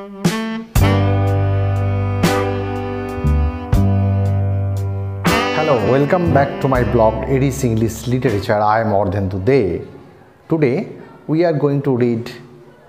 Hello, welcome back to my blog AD's English Literature. I am Ardhendu De. Today we are going to read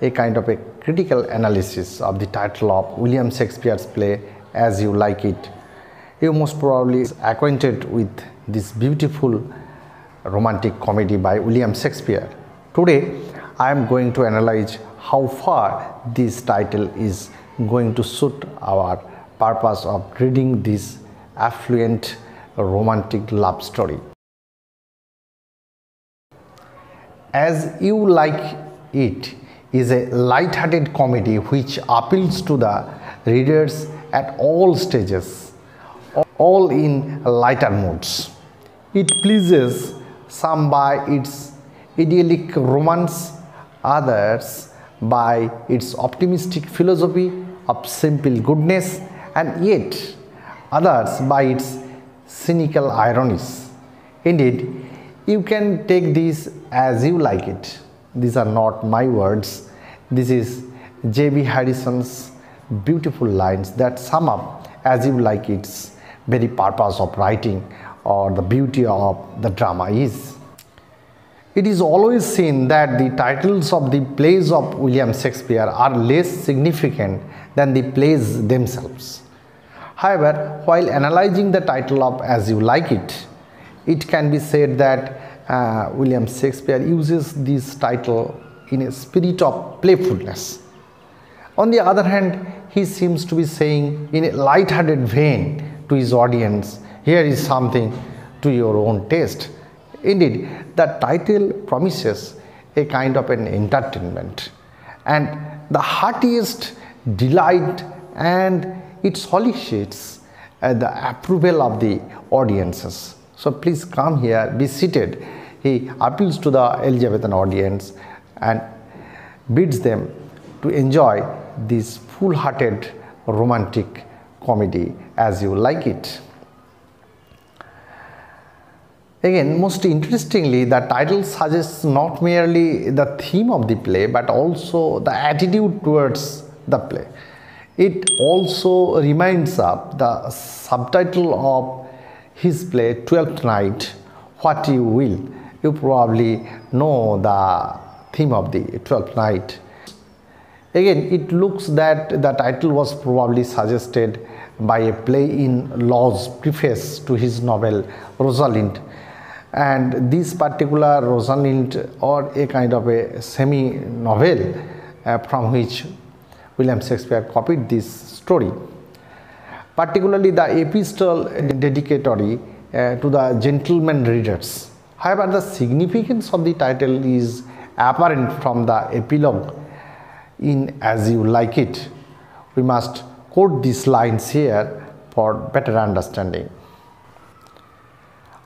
a kind of a critical analysis of the title of William Shakespeare's play As You Like It. You most probably acquainted with this beautiful romantic comedy by William Shakespeare. Today I am going to analyze how far this title is going to suit our purpose of reading this affluent romantic love story. As You Like It is a light-hearted comedy which appeals to the readers at all stages, all in lighter moods. It pleases some by its idyllic romance, others by its optimistic philosophy of simple goodness, and yet others by its cynical ironies. Indeed, you can take this as you like it. These are not my words. This is J.B. Harrison's beautiful lines that sum up as you like its very purpose of writing or the beauty of the drama is. It is always seen that the titles of the plays of William Shakespeare are less significant than the plays themselves. However, while analyzing the title of As You Like It, it can be said that uh, William Shakespeare uses this title in a spirit of playfulness. On the other hand, he seems to be saying in a light-hearted vein to his audience, here is something to your own taste. Indeed, the title promises a kind of an entertainment and the heartiest delight and it solicits uh, the approval of the audiences. So please come here, be seated. He appeals to the Elizabethan audience and bids them to enjoy this full-hearted romantic comedy as you like it. Again, most interestingly, the title suggests not merely the theme of the play but also the attitude towards the play. It also reminds us the subtitle of his play, Twelfth Night, What You Will. You probably know the theme of the Twelfth Night. Again, it looks that the title was probably suggested by a play in Lodge's preface to his novel Rosalind and this particular Rosalind or a kind of a semi novel uh, from which William Shakespeare copied this story. Particularly the epistle dedicatory uh, to the gentleman readers. However, the significance of the title is apparent from the epilogue in As You Like It. We must quote these lines here for better understanding.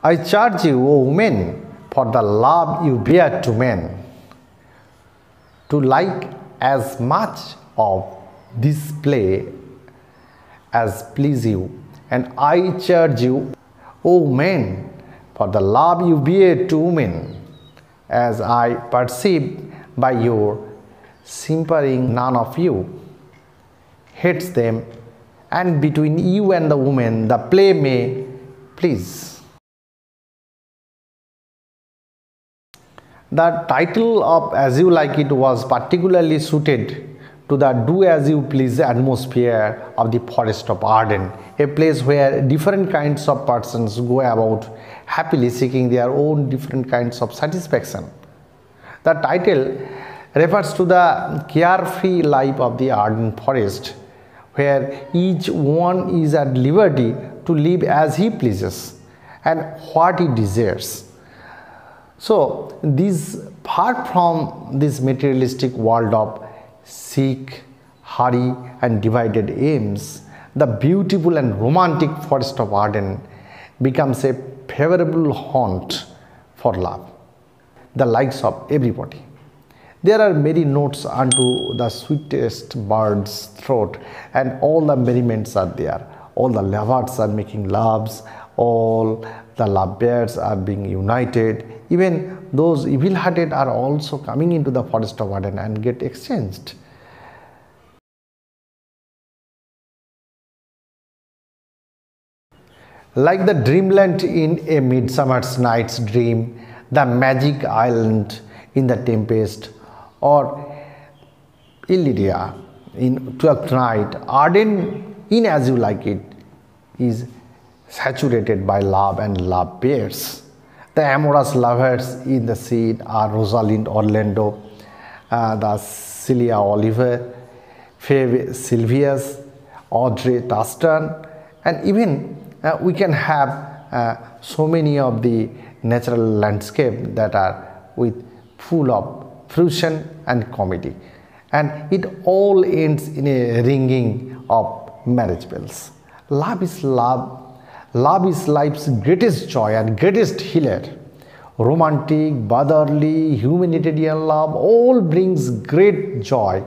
I charge you, O women, for the love you bear to men, to like as much of this play as please you. And I charge you, O men, for the love you bear to women, as I perceive by your simpering none of you hates them, and between you and the woman the play may please. The title of As You Like It was particularly suited to the do as you please atmosphere of the forest of Arden, a place where different kinds of persons go about happily seeking their own different kinds of satisfaction. The title refers to the carefree life of the Arden forest, where each one is at liberty to live as he pleases and what he desires. So, this far from this materialistic world of seek, hurry and divided aims, the beautiful and romantic forest of Arden becomes a favorable haunt for love, the likes of everybody. There are merry notes unto the sweetest bird's throat and all the merriments are there. All the lovers are making loves, all the lovebirds are being united even those evil-hearted are also coming into the forest of Arden and get exchanged. Like the dreamland in A Midsummer's Night's Dream, the magic island in The Tempest or Illyria in Twelfth Night, Arden in As You Like It is saturated by love and love bears. The amorous lovers in the scene are Rosalind Orlando, uh, the Celia Oliver, Faye Silvius, Audrey Touchstone, and even uh, we can have uh, so many of the natural landscape that are with full of fruition and comedy and it all ends in a ringing of marriage bells love is love love is life's greatest joy and greatest healer romantic brotherly humanitarian love all brings great joy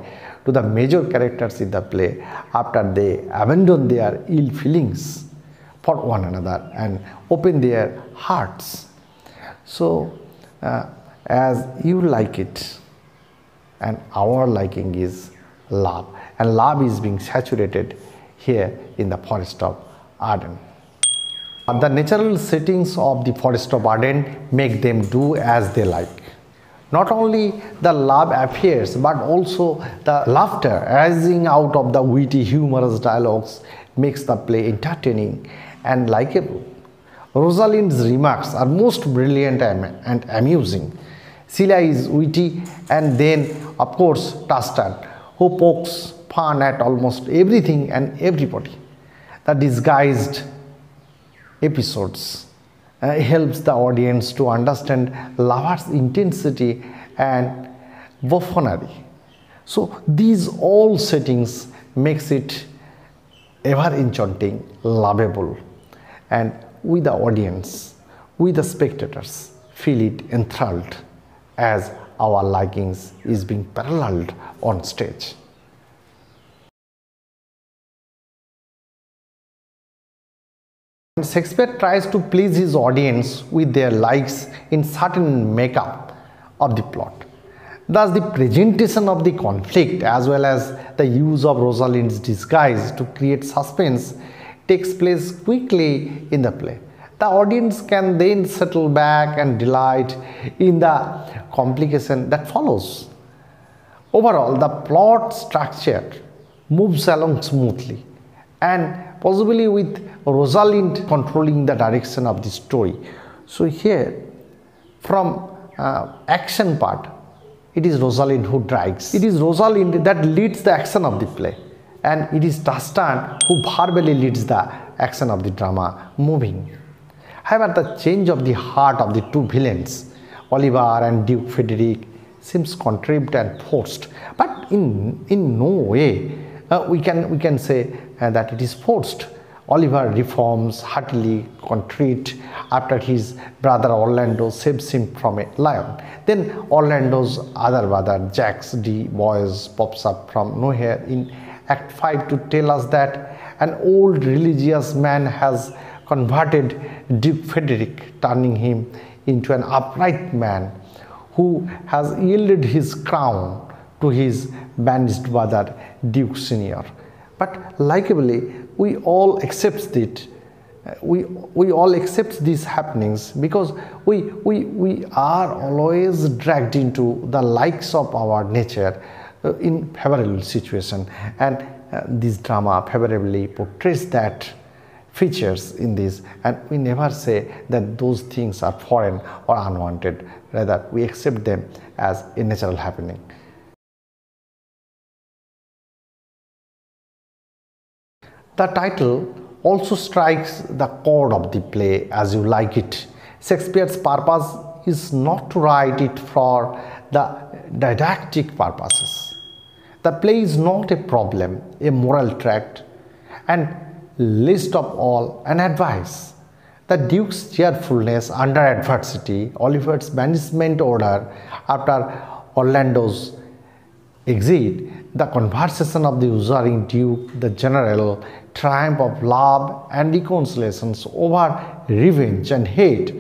to the major characters in the play after they abandon their ill feelings for one another and open their hearts. So, uh, as you like it, and our liking is love, and love is being saturated here in the forest of Arden. The natural settings of the forest of Arden make them do as they like. Not only the love affairs, but also the laughter arising out of the witty, humorous dialogues makes the play entertaining and likable. Rosalind's remarks are most brilliant and amusing. Celia is witty and then of course Touchstone who pokes fun at almost everything and everybody. The disguised episodes uh, helps the audience to understand lover's intensity and buffoonery. So these all settings makes it ever enchanting, lovable and we the audience, we the spectators feel it enthralled as our likings is being paralleled on stage. Shakespeare tries to please his audience with their likes in certain makeup of the plot. Thus, the presentation of the conflict as well as the use of Rosalind's disguise to create suspense takes place quickly in the play. The audience can then settle back and delight in the complication that follows. Overall, the plot structure moves along smoothly and possibly with Rosalind controlling the direction of the story. So here from uh, action part, it is Rosalind who drives. It is Rosalind that leads the action of the play and it is Touchstone who verbally leads the action of the drama moving. However, the change of the heart of the two villains, Oliver and Duke Frederick, seems contrived and forced, but in, in no way we, can, we can say uh, that it is forced. Oliver reforms heartily contrite after his brother Orlando saves him from a lion. Then Orlando's other brother, Jaques de Boys, pops up from nowhere in Act 5 to tell us that an old religious man has converted Duke Frederick, turning him into an upright man who has yielded his crown to his banished brother, Duke Senior. But likably, we all accept it. We, we all accept these happenings because we, we, we are always dragged into the likes of our nature uh, in favorable situation and uh, this drama favorably portrays that features in this and we never say that those things are foreign or unwanted rather we accept them as a natural happening the title also strikes the chord of the play as you like it shakespeare's purpose is not to write it for the didactic purposes the play is not a problem, a moral tract, and least of all, an advice. The Duke's cheerfulness under adversity, Oliver's banishment order after Orlando's exit, the conversation of the usuring Duke, the general triumph of love and reconciliations over revenge and hate,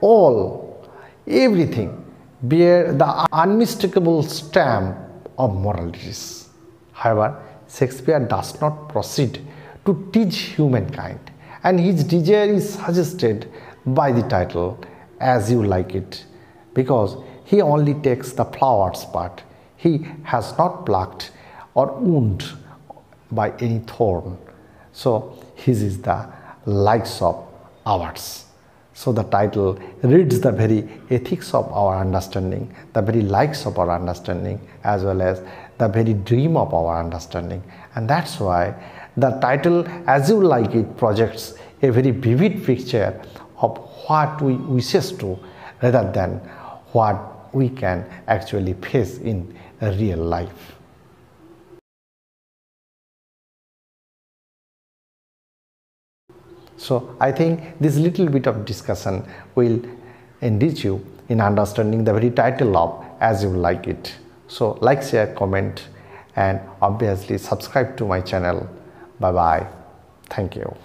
all, everything bear the unmistakable stamp of moralities. However, Shakespeare does not proceed to teach humankind and his desire is suggested by the title as you like it because he only takes the flowers part he has not plucked or wound by any thorn so his is the likes of ours so the title reads the very ethics of our understanding, the very likes of our understanding, as well as the very dream of our understanding. And that's why the title, as you like it, projects a very vivid picture of what we wishes to rather than what we can actually face in real life. So I think this little bit of discussion will enrich you in understanding the very title of as you like it. So like, share, comment and obviously subscribe to my channel. Bye bye. Thank you.